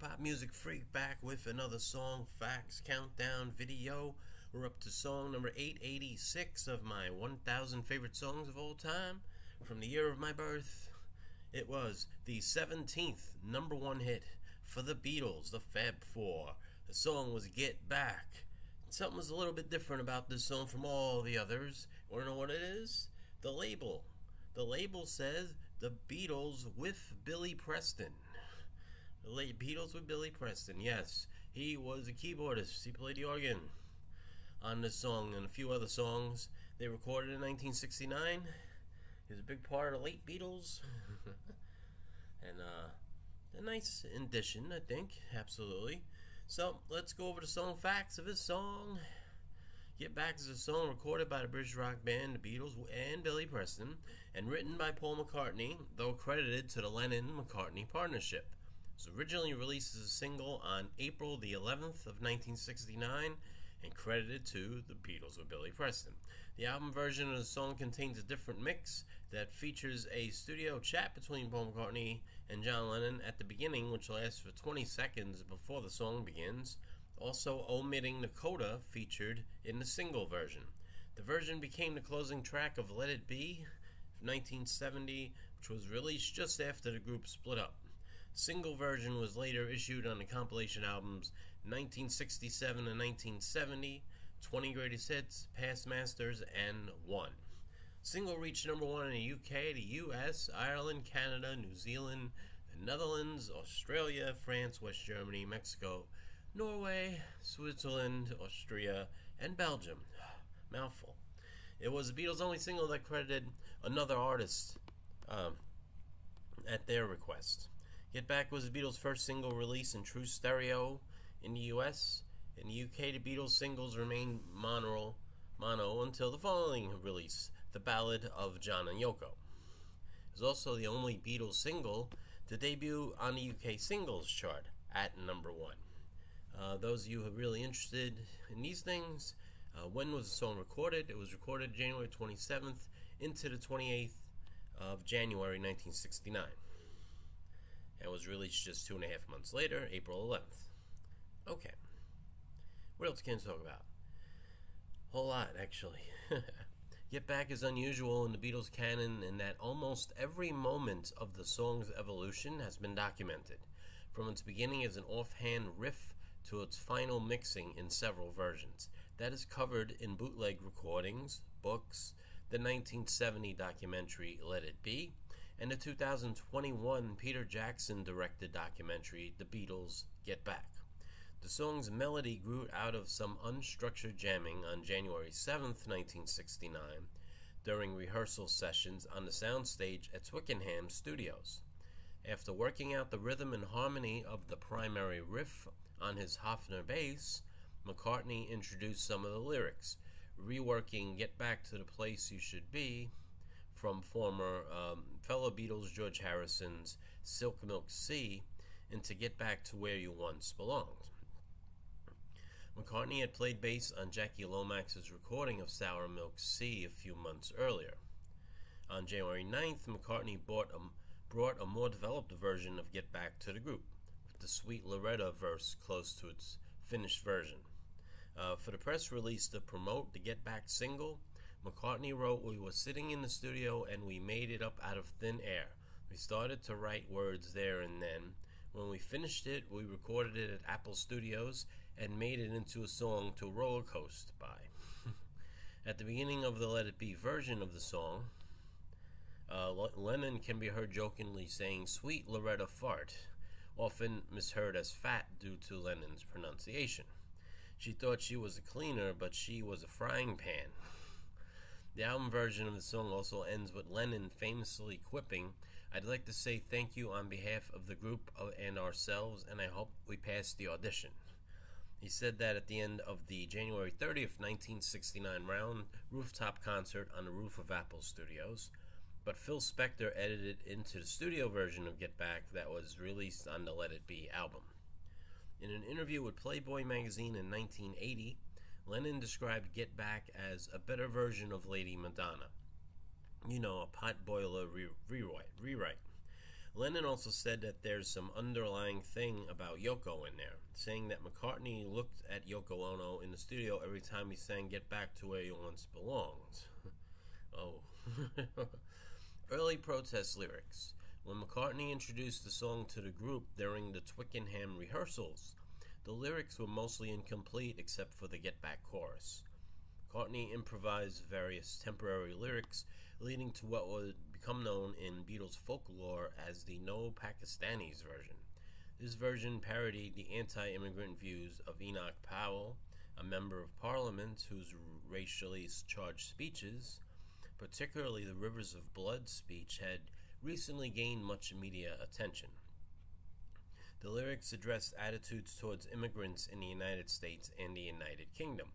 the Pop Music Freak back with another song facts countdown video. We're up to song number 886 of my 1,000 favorite songs of all time. From the year of my birth, it was the 17th number one hit for the Beatles, the Fab Four. The song was Get Back. Something was a little bit different about this song from all the others. Want to know what it is? The label. The label says the Beatles with Billy Preston. Late Beatles with Billy Preston. Yes, he was a keyboardist. He played the organ on this song and a few other songs. They recorded in 1969. He was a big part of the late Beatles. and uh, a nice addition, I think. Absolutely. So let's go over the song facts of his song. Get Back is a song recorded by the British rock band The Beatles and Billy Preston, and written by Paul McCartney, though credited to the Lennon McCartney partnership. Was originally released as a single on April the 11th of 1969 and credited to the Beatles with Billy Preston. The album version of the song contains a different mix that features a studio chat between Paul McCartney and John Lennon at the beginning, which lasts for 20 seconds before the song begins also omitting the coda featured in the single version. The version became the closing track of Let It Be 1970, which was released just after the group split up. Single version was later issued on the compilation albums 1967 and 1970, 20 Greatest Hits, Past Masters, and One. Single reached number one in the UK, the US, Ireland, Canada, New Zealand, the Netherlands, Australia, France, West Germany, Mexico, Norway, Switzerland, Austria, and Belgium. Mouthful. It was the Beatles' only single that credited another artist um, at their request. Get Back was the Beatles' first single release in true stereo in the US. In the UK, the Beatles' singles remained mono, mono until the following release, The Ballad of John and Yoko. It was also the only Beatles single to debut on the UK singles chart at number one. Uh, those of you who are really interested in these things, uh, when was the song recorded? It was recorded January 27th into the 28th of January 1969. And was released just two and a half months later, April 11th. Okay. What else can I talk about? Whole lot, actually. Get Back is unusual in the Beatles canon in that almost every moment of the song's evolution has been documented, from its beginning as an offhand riff to its final mixing in several versions. That is covered in bootleg recordings, books, the 1970 documentary Let It Be, and the 2021 Peter Jackson directed documentary The Beatles Get Back. The song's melody grew out of some unstructured jamming on January 7, 1969, during rehearsal sessions on the soundstage at Twickenham Studios. After working out the rhythm and harmony of the primary riff on his Hofner bass, McCartney introduced some of the lyrics, reworking Get Back to the Place You Should Be from former um, fellow Beatles George Harrison's Sour Milk Sea and to Get Back to Where You Once Belonged. McCartney had played bass on Jackie Lomax's recording of Sour Milk Sea a few months earlier. On January 9th, McCartney brought a, brought a more developed version of Get Back to the group with the Sweet Loretta verse close to its finished version. Uh, for the press release to promote the Get Back single, McCartney wrote, We were sitting in the studio and we made it up out of thin air. We started to write words there and then. When we finished it, we recorded it at Apple Studios and made it into a song to roller coast by. at the beginning of the Let It Be version of the song, uh, Lennon can be heard jokingly saying, Sweet Loretta Fart often misheard as fat due to Lennon's pronunciation. She thought she was a cleaner, but she was a frying pan. The album version of the song also ends with Lennon famously quipping, I'd like to say thank you on behalf of the group and ourselves, and I hope we pass the audition. He said that at the end of the January 30th, 1969 round rooftop concert on the roof of Apple Studios but Phil Spector edited it into the studio version of Get Back that was released on the Let It Be album. In an interview with Playboy magazine in 1980, Lennon described Get Back as a better version of Lady Madonna. You know, a potboiler re- rewrite. rewrite. Lennon also said that there's some underlying thing about Yoko in there, saying that McCartney looked at Yoko Ono in the studio every time he sang Get Back to Where You Once Belonged. oh. Early protest lyrics. When McCartney introduced the song to the group during the Twickenham rehearsals, the lyrics were mostly incomplete except for the Get Back chorus. McCartney improvised various temporary lyrics, leading to what would become known in Beatles folklore as the No Pakistanis version. This version parodied the anti immigrant views of Enoch Powell, a member of parliament whose racially charged speeches, particularly the Rivers of Blood speech, had recently gained much media attention. The lyrics address attitudes towards immigrants in the United States and the United Kingdom.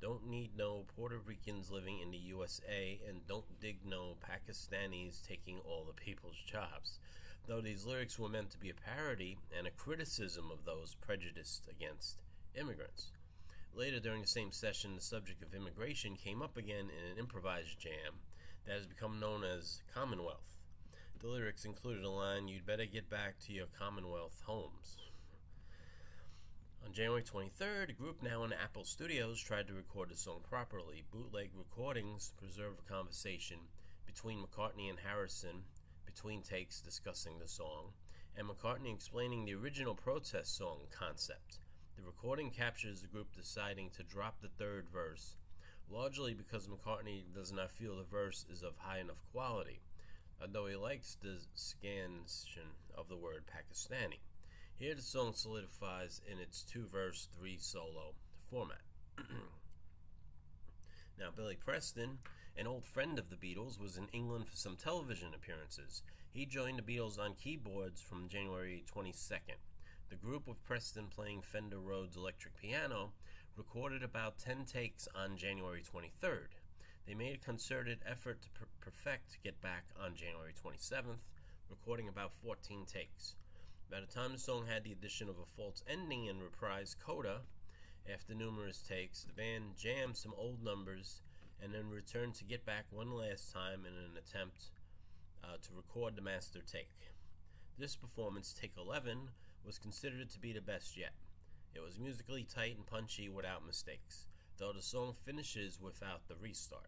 Don't need no Puerto Ricans living in the USA, and don't dig no Pakistanis taking all the people's jobs. Though these lyrics were meant to be a parody and a criticism of those prejudiced against immigrants. Later during the same session, the subject of immigration came up again in an improvised jam that has become known as Commonwealth. The lyrics included a line, You'd better get back to your Commonwealth homes. On January 23rd, a group now in Apple Studios tried to record the song properly. Bootleg recordings preserve a conversation between McCartney and Harrison between takes discussing the song, and McCartney explaining the original protest song concept. The recording captures the group deciding to drop the third verse, largely because McCartney does not feel the verse is of high enough quality although he likes the scansion of the word Pakistani. Here the song solidifies in its two verse, three solo format. now, Billy Preston, an old friend of the Beatles, was in England for some television appearances. He joined the Beatles on keyboards from January 22nd. The group with Preston playing Fender Rhodes electric piano recorded about 10 takes on January 23rd. They made a concerted effort to per- perfect Get Back on January 27th, recording about 14 takes. By the time the song had the addition of a false ending and reprised coda, after numerous takes, the band jammed some old numbers and then returned to Get Back one last time in an attempt uh, to record the master take. This performance, take 11, was considered to be the best yet. It was musically tight and punchy without mistakes though the song finishes without the restart.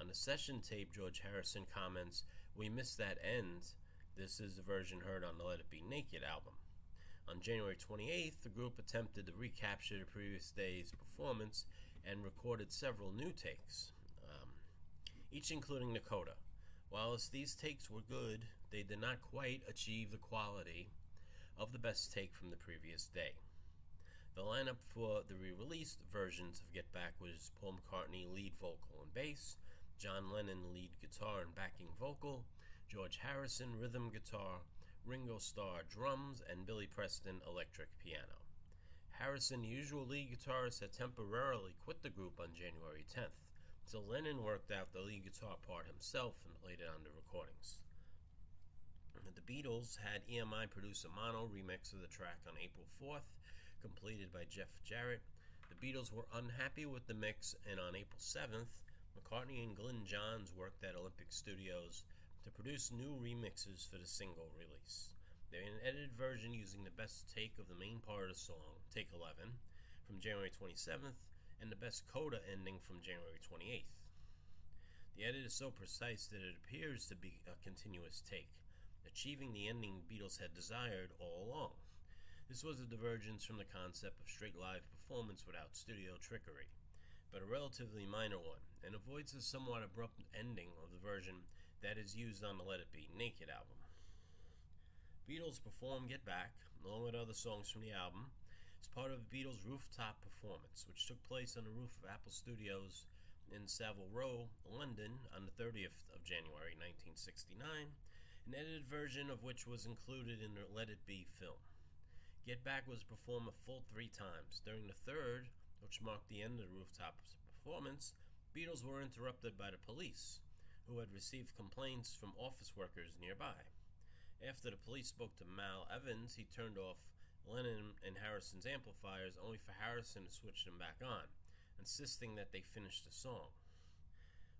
On the session tape, George Harrison comments, We missed that end. This is the version heard on the Let It Be Naked album. On January 28th, the group attempted to recapture the previous day's performance and recorded several new takes, um, each including coda. Whilst these takes were good, they did not quite achieve the quality of the best take from the previous day. The lineup for the re released versions of Get Back was Paul McCartney lead vocal and bass, John Lennon lead guitar and backing vocal, George Harrison rhythm guitar, Ringo Starr drums, and Billy Preston electric piano. Harrison, the usual lead guitarist, had temporarily quit the group on January 10th, so Lennon worked out the lead guitar part himself and played it on the recordings. The Beatles had EMI produce a mono remix of the track on April 4th, completed by Jeff Jarratt. The Beatles were unhappy with the mix, and on April 7th, McCartney and Glyn Johns worked at Olympic Studios to produce new remixes for the single release. They an edited version using the best take of the main part of the song, Take 11, from January 27th, and the best coda ending from January 28th. The edit is so precise that it appears to be a continuous take, achieving the ending Beatles had desired all along. This was a divergence from the concept of straight live performance without studio trickery, but a relatively minor one, and avoids the somewhat abrupt ending of the version that is used on the Let It Be Naked album. Beatles perform Get Back, along with other songs from the album, as part of the Beatles' rooftop performance, which took place on the roof of Apple Studios in Savile Row, London, on the 30th of January 1969, an edited version of which was included in the Let It Be film. Get Back was performed a full three times. During the third, which marked the end of the rooftop's performance, Beatles were interrupted by the police, who had received complaints from office workers nearby. After the police spoke to Mal Evans, he turned off Lennon and Harrison's amplifiers only for Harrison to switch them back on, insisting that they finish the song.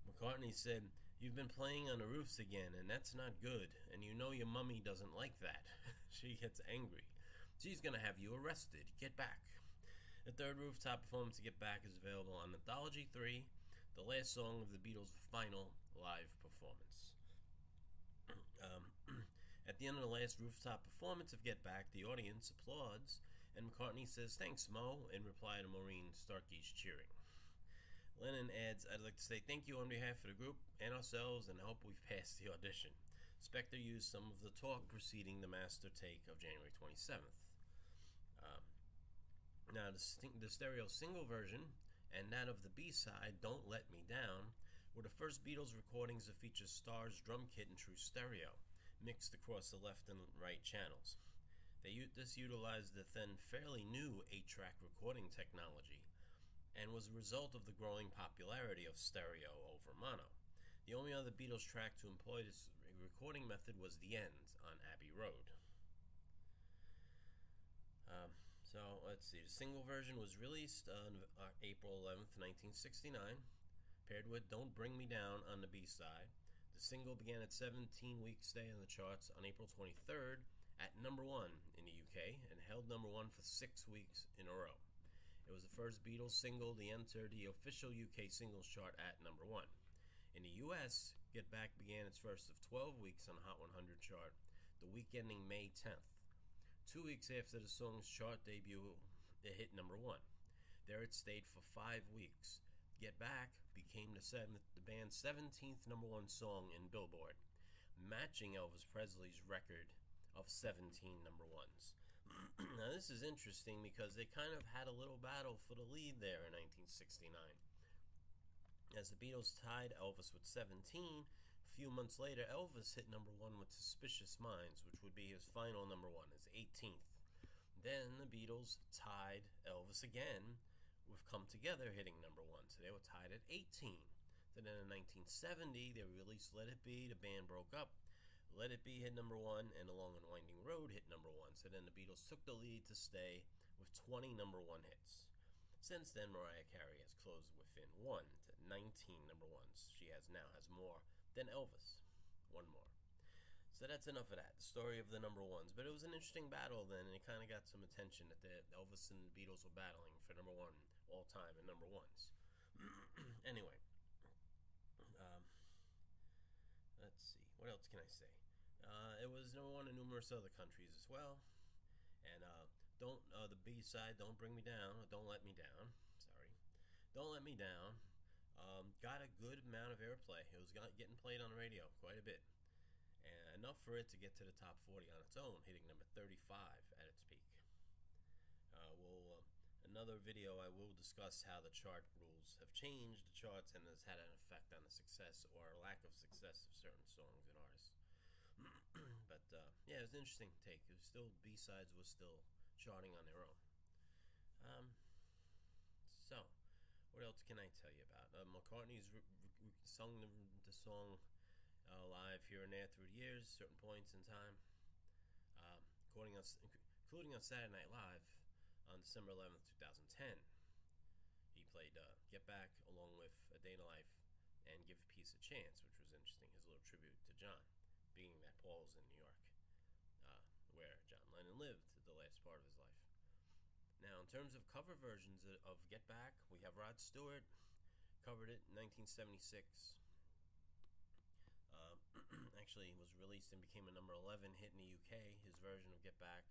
McCartney said, You've been playing on the roofs again, and that's not good, and you know your mummy doesn't like that. she gets angry. She's gonna have you arrested. Get back. The third rooftop performance to Get Back is available on Anthology 3, the last song of the Beatles' final live performance. Um, at the end of the last rooftop performance of Get Back, the audience applauds, and McCartney says, Thanks, Mo, in reply to Maureen Starkey's cheering. Lennon adds, I'd like to say thank you on behalf of the group and ourselves, and I hope we've passed the audition. Spector used some of the talk preceding the master take of January 27th. Now, the, the stereo single version and that of the B side, Don't Let Me Down, were the first Beatles recordings that feature Starr's drum kit in true stereo, mixed across the left and right channels. They, this utilized the then fairly new 8 track recording technology and was a result of the growing popularity of stereo over mono. The only other Beatles track to employ this recording method was The End on Abbey Road. Um, so let's see. The single version was released on uh, April 11th, 1969, paired with Don't Bring Me Down on the B side. The single began its 17 week stay on the charts on April 23rd at number one in the UK and held number one for six weeks in a row. It was the first Beatles single to enter the official UK singles chart at number one. In the US, Get Back began its first of 12 weeks on the Hot 100 chart, the week ending May 10th. Two weeks after the song's chart debut, it hit number one. There it stayed for five weeks. Get Back became the, seventh, the band's 17th number one song in Billboard, matching Elvis Presley's record of 17 number ones. now, this is interesting because they kind of had a little battle for the lead there in 1969. As the Beatles tied Elvis with 17, a few months later, Elvis hit number one with Suspicious Minds, which would be his final number one, his 18th. Then the Beatles tied Elvis again with Come Together hitting number one, so they were tied at 18. Then in 1970, they released Let It Be, the band broke up, let It Be hit number one, and Along and Winding Road hit number one. So then the Beatles took the lead to stay with 20 number one hits. Since then, Mariah Carey has closed within one to 19 number ones. She has now has more than Elvis. One more. So that's enough of that. The story of the number ones. But it was an interesting battle then, and it kind of got some attention that the Elvis and the Beatles were battling for number one all time and number ones. anyway, um, let's see. What else can I say? Uh, it was number one in numerous other countries as well. And uh, don't uh, the B side, "Don't Bring Me Down," "Don't Let Me Down." Sorry, "Don't Let Me Down." Um, got a good amount of airplay. It was getting played on the radio quite a bit, and enough for it to get to the top 40 on its own, hitting number 35 at its peak. Uh, we'll uh, another video I will discuss how the chart rules have changed the charts and has had an effect on the success or lack of success of certain songs and artists. but uh, yeah, it was an interesting take. It was still B sides was still charting on their own. Um, what else can I tell you about? Uh, McCartney's sung the, the song uh, live here and there through the years, certain points in time, um, including on, including on Saturday Night Live on December 11th, 2010. He played uh, Get Back along with A Day in Life and Give Peace a Chance, which was interesting, his little tribute to John being that Paul's in New York, uh, where John Lennon lived the last part of his life. Now, in terms of cover versions of Get Back, we have Rod Stewart covered it in 1976. Uh, actually, was released and became a number 11 hit in the UK. His version of Get Back.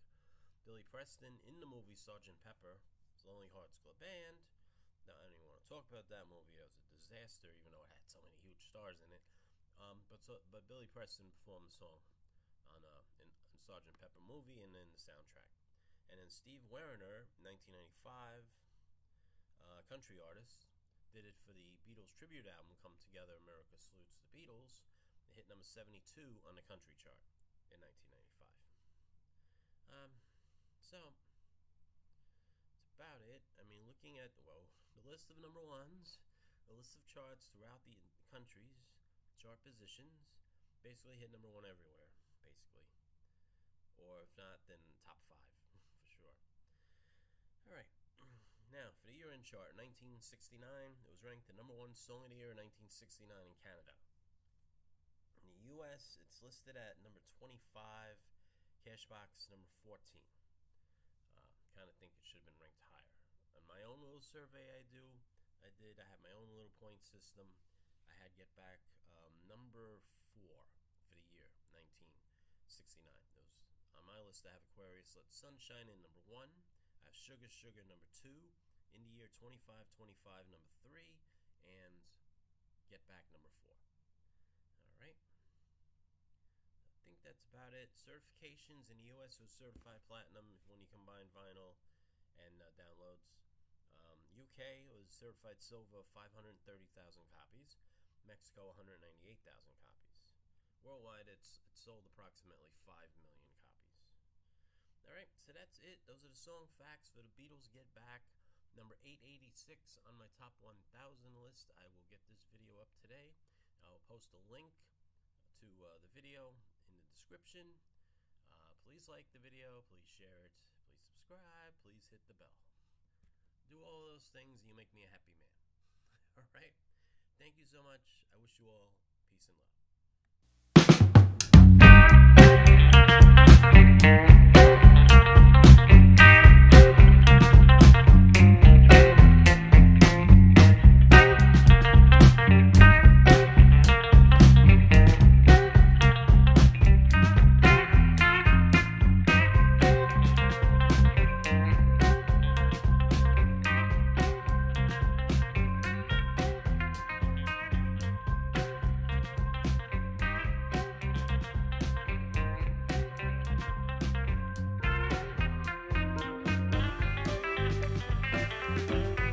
Billy Preston in the movie Sergeant Pepper, Lonely Hearts Club Band. Now, I don't even want to talk about that movie. It was a disaster, even though it had so many huge stars in it. Um, but so, but Billy Preston performed the song on uh, in, in Sergeant Pepper movie and in the soundtrack. And then Steve Wariner, 1995, uh, country artist, did it for the Beatles tribute album "Come Together, America Salutes the Beatles." It hit number 72 on the country chart in 1995. Um, so that's about it. I mean, looking at well, the list of number ones, the list of charts throughout the countries chart positions. Basically hit number one everywhere, basically. Or if not, then top five. Alright, now for the year in chart, 1969, it was ranked the number one song of the year in 1969 in Canada. In the US, it's listed at number 25, Cashbox number 14. Uh, kind of think it should have been ranked higher. On my own little survey I do, I did, I have my own little point system. I had Get Back um, number 4 for the year, 1969. Those On my list, I have Aquarius Let Sunshine in number 1. Sugar Sugar number 2. In the year 2525 number 3. And Get Back number 4. All right. I think that's about it. Certifications in the US was certified platinum when you combine vinyl and uh, downloads. Um, UK was certified silver, 530,000 copies. Mexico, 198,000 copies. Worldwide, it's, it's sold approximately 5 million so that's it. Those are the song facts for the Beatles Get Back. Number 886 on my top 1000 list. I will get this video up today. I'll post a link to uh, the video in the description. Uh, please like the video, please share it, please subscribe, please hit the bell. Do all those things, and you make me a happy man. all right? Thank you so much. I wish you all peace and love.